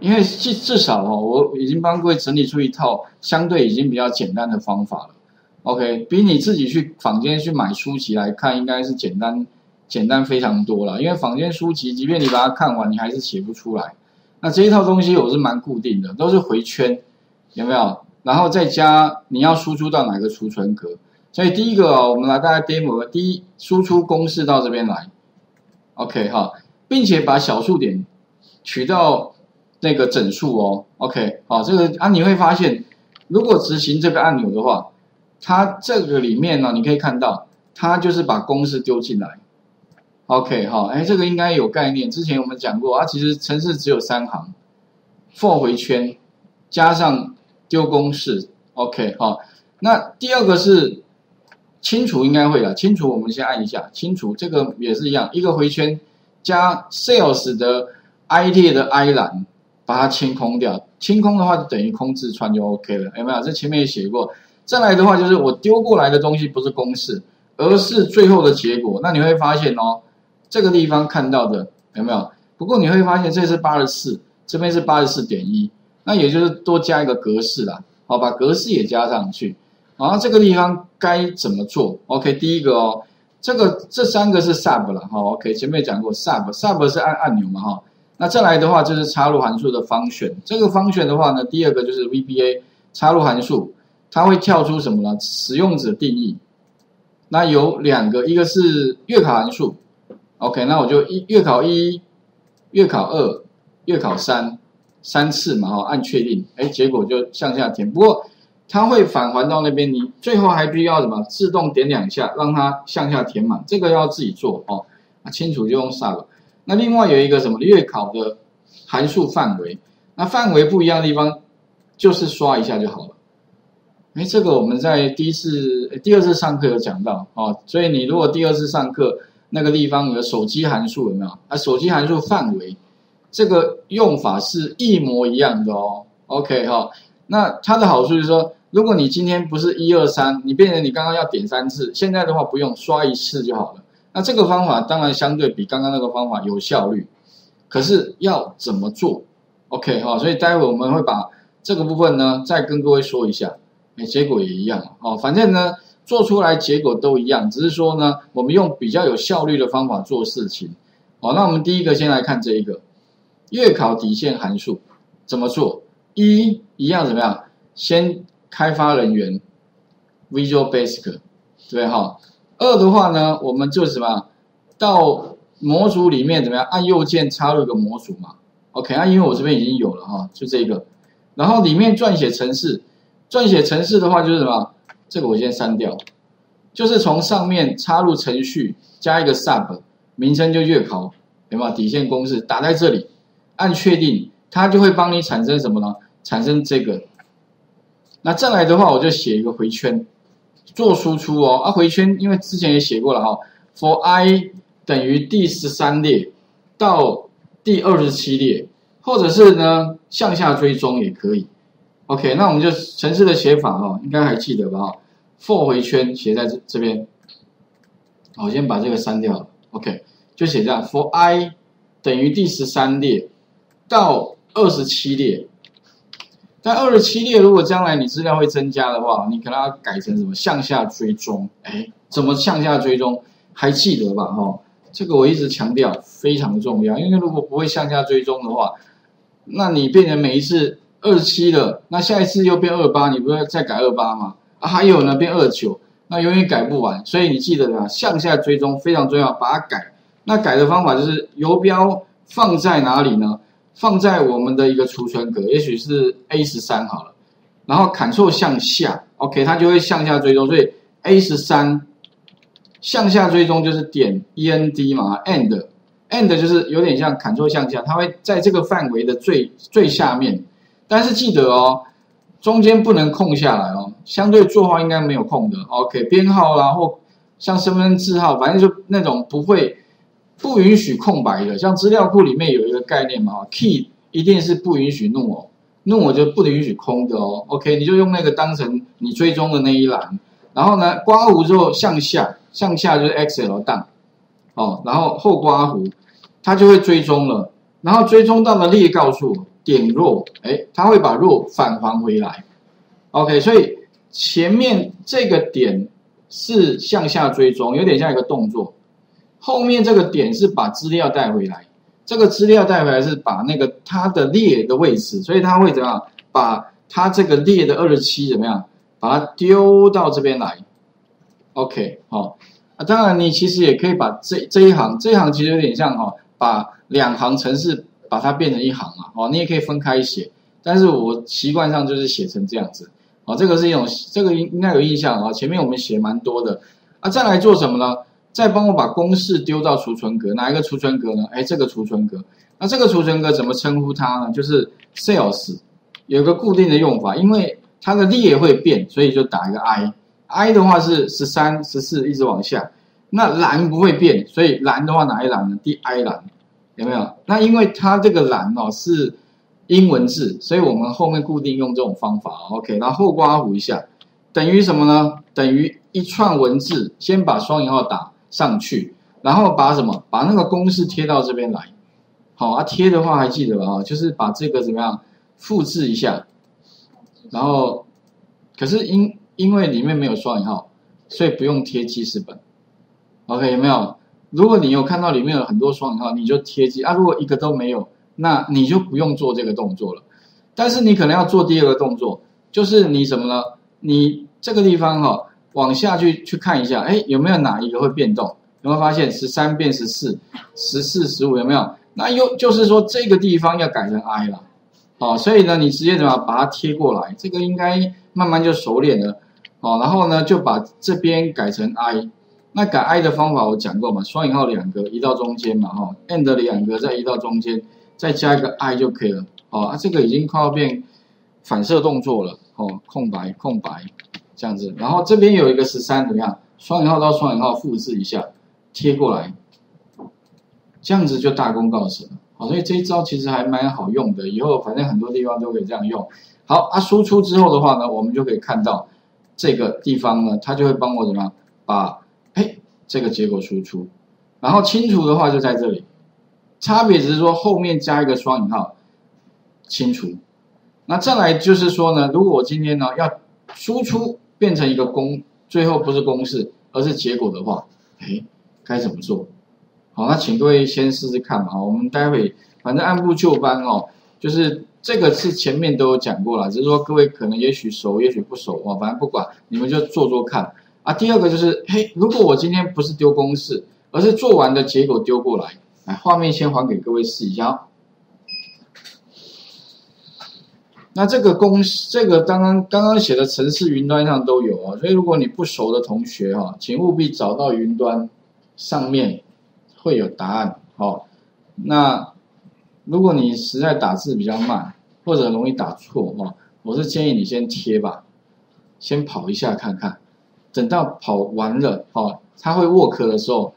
因为至至少哦，我已经帮各位整理出一套相对已经比较简单的方法了。OK，比你自己去坊间去买书籍来看，应该是简单简单非常多了。因为坊间书籍，即便你把它看完，你还是写不出来。那这一套东西我是蛮固定的，都是回圈，有没有？然后再加你要输出到哪个储存格。所以第一个哦，我们来大家 demo，第一输出公式到这边来，OK 哈，并且把小数点取到那个整数哦，OK 好，这个啊你会发现，如果执行这个按钮的话。它这个里面呢，你可以看到，它就是把公式丢进来，OK 好，哎，这个应该有概念。之前我们讲过啊，其实程式只有三行，for 回圈加上丢公式，OK 好。那第二个是清除，应该会的。清除我们先按一下清除，这个也是一样，一个回圈加 sales 的 i 列的 i 栏，把它清空掉。清空的话就等于空字串就 OK 了，有没有？这前面也写过。再来的话，就是我丢过来的东西不是公式，而是最后的结果。那你会发现哦，这个地方看到的有没有？不过你会发现这是八十四，这边是八十四点一，那也就是多加一个格式啦。好，把格式也加上去。然后这个地方该怎么做？OK，第一个哦，这个这三个是 sub 了哈。OK，前面讲过 sub，sub 是按按钮嘛哈。那再来的话就是插入函数的方选，这个方选的话呢，第二个就是 VBA 插入函数。它会跳出什么呢？使用者定义，那有两个，一个是月考函数，OK，那我就一月考一、月考二、月考三三次嘛，哈，按确定，哎，结果就向下填。不过它会返还到那边，你最后还必须要什么？自动点两下，让它向下填满，这个要自己做哦。啊，清楚就用 sub。那另外有一个什么月考的函数范围，那范围不一样的地方，就是刷一下就好了。哎，这个我们在第一次、第二次上课有讲到哦，所以你如果第二次上课那个地方有手机函数有没有？啊，手机函数范围这个用法是一模一样的哦。OK 哈，那它的好处就是说，如果你今天不是一二三，你变成你刚刚要点三次，现在的话不用刷一次就好了。那这个方法当然相对比刚刚那个方法有效率，可是要怎么做？OK 哈，所以待会我们会把这个部分呢再跟各位说一下。结果也一样哦，反正呢，做出来结果都一样，只是说呢，我们用比较有效率的方法做事情。哦，那我们第一个先来看这一个月考底线函数怎么做？一一样怎么样？先开发人员 Visual Basic，对不对哈？二的话呢，我们就什么到模组里面怎么样？按右键插入一个模组嘛。OK，啊，因为我这边已经有了哈，就这个，然后里面撰写程式。撰写程式的话就是什么？这个我先删掉，就是从上面插入程序，加一个 sub，名称就月考，有没有底线公式打在这里，按确定，它就会帮你产生什么呢？产生这个。那再来的话，我就写一个回圈，做输出哦。啊，回圈因为之前也写过了哈，for i 等于第十三列到第二十七列，或者是呢向下追踪也可以。OK，那我们就程式的写法哦，应该还记得吧？哈，for 回圈写在这这边，好，先把这个删掉。OK，就写这样，for i 等于第十三列到二十七列。但二十七列如果将来你资料会增加的话，你可能要改成什么向下追踪？哎，怎么向下追踪？还记得吧？哈，这个我一直强调非常重要，因为如果不会向下追踪的话，那你变成每一次。二七了，那下一次又变二八，你不要再改二八吗？啊，还有呢，变二九，那永远改不完。所以你记得啊，向下追踪非常重要，把它改。那改的方法就是游标放在哪里呢？放在我们的一个储存格，也许是 A 十三好了。然后 Ctrl 向下，OK，它就会向下追踪。所以 A 十三向下追踪就是点 END 嘛，End，End 就是有点像 Ctrl 向下，它会在这个范围的最最下面。但是记得哦，中间不能空下来哦。相对作画应该没有空的。OK，编号啦或像身份证字号，反正就那种不会不允许空白的。像资料库里面有一个概念嘛，key 一定是不允许弄哦，弄我就不允许空的哦。OK，你就用那个当成你追踪的那一栏。然后呢，刮弧之后向下，向下就是 Excel 档哦。然后后刮弧，它就会追踪了。然后追踪到了列告诉我。点弱，哎，它会把弱返还回来。OK，所以前面这个点是向下追踪，有点像一个动作。后面这个点是把资料带回来，这个资料带回来是把那个它的列的位置，所以它会怎样？把它这个列的二十七怎么样？把它丢到这边来。OK，好啊，当然你其实也可以把这这一行，这一行其实有点像哈，把两行程式把它变成一行嘛，哦，你也可以分开写，但是我习惯上就是写成这样子，哦，这个是一种，这个应应该有印象啊，前面我们写蛮多的啊，再来做什么呢？再帮我把公式丢到储存格，哪一个储存格呢？哎，这个储存格。那这个储存格怎么称呼它呢？就是 sales，有个固定的用法，因为它的列会变，所以就打一个 i。i 的话是十三、十四，一直往下。那栏不会变，所以栏的话哪一栏呢？第 i 栏，有没有？那因为它这个栏哦是英文字，所以我们后面固定用这种方法。OK，然后后刮弧一下，等于什么呢？等于一串文字，先把双引号打。上去，然后把什么？把那个公式贴到这边来。好啊，贴的话还记得吧？啊，就是把这个怎么样复制一下，然后可是因因为里面没有双引号，所以不用贴记事本。OK，有没有？如果你有看到里面有很多双引号，你就贴记啊。如果一个都没有，那你就不用做这个动作了。但是你可能要做第二个动作，就是你什么呢？你这个地方哈。往下去去看一下，哎，有没有哪一个会变动？有没有发现十三变十四，十四十五有没有？那又就是说这个地方要改成 i 了，哦，所以呢，你直接怎么把它贴过来？这个应该慢慢就熟练了，哦，然后呢就把这边改成 i。那改 i 的方法我讲过嘛，双引号两个移到中间嘛，哈，and 两个再移到中间，再加一个 i 就可以了，哦，这个已经快要变反射动作了，哦，空白空白。这样子，然后这边有一个十三，怎么样？双引号到双引号复制一下，贴过来，这样子就大功告成了。好，所以这一招其实还蛮好用的，以后反正很多地方都可以这样用。好，啊，输出之后的话呢，我们就可以看到这个地方呢，它就会帮我怎么样把哎这个结果输出，然后清除的话就在这里，差别只是说后面加一个双引号清除。那再来就是说呢，如果我今天呢要输出。变成一个公，最后不是公式，而是结果的话，哎，该怎么做？好，那请各位先试试看嘛。我们待会反正按部就班哦，就是这个是前面都有讲过了，只是说各位可能也许熟，也许不熟哦，反正不管，你们就做做看啊。第二个就是，嘿，如果我今天不是丢公式，而是做完的结果丢过来，来，画面先还给各位试一下。那这个公这个刚刚刚刚写的城市云端上都有啊，所以如果你不熟的同学哈，请务必找到云端上面会有答案。好，那如果你实在打字比较慢或者容易打错哈，我是建议你先贴吧，先跑一下看看，等到跑完了哈，它会 work 的时候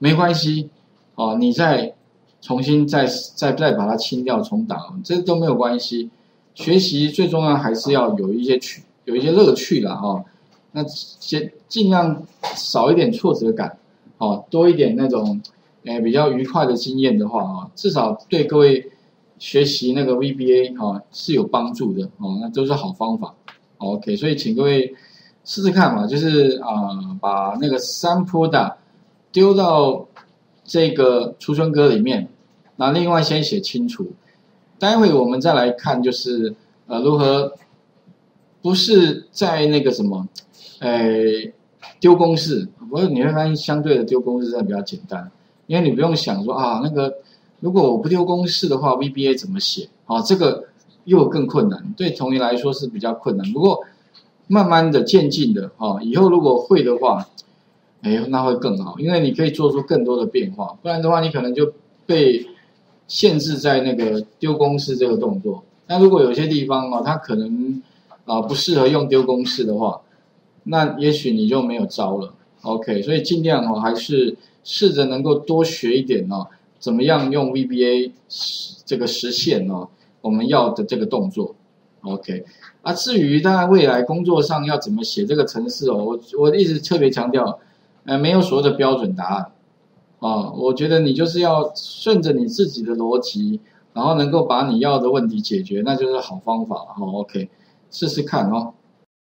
没关系哦，你再重新再再再把它清掉重打，这都没有关系。学习最重要还是要有一些趣，有一些乐趣啦，哦。那先尽量少一点挫折感，哦，多一点那种，诶比较愉快的经验的话啊，至少对各位学习那个 VBA 哈是有帮助的，哦，那都是好方法。OK，所以请各位试试看嘛，就是啊，把那个 sample 的丢到这个储存格里面，那另外先写清楚。待会我们再来看，就是呃如何不是在那个什么，呃丢公式，不过你会发现相对的丢公式真的比较简单，因为你不用想说啊那个如果我不丢公式的话，VBA 怎么写？啊这个又更困难，对同学来说是比较困难。不过慢慢的渐进的啊，以后如果会的话，哎那会更好，因为你可以做出更多的变化，不然的话你可能就被。限制在那个丢公式这个动作。那如果有些地方哦，它可能啊不适合用丢公式的话，那也许你就没有招了。OK，所以尽量哦还是试着能够多学一点哦，怎么样用 VBA 这个实现哦我们要的这个动作。OK，啊至于大家未来工作上要怎么写这个程式哦，我我一直特别强调，呃没有所谓的标准答案。啊，我觉得你就是要顺着你自己的逻辑然后能够把你要的问题解决，那就是好方法。好，OK，试试看哦。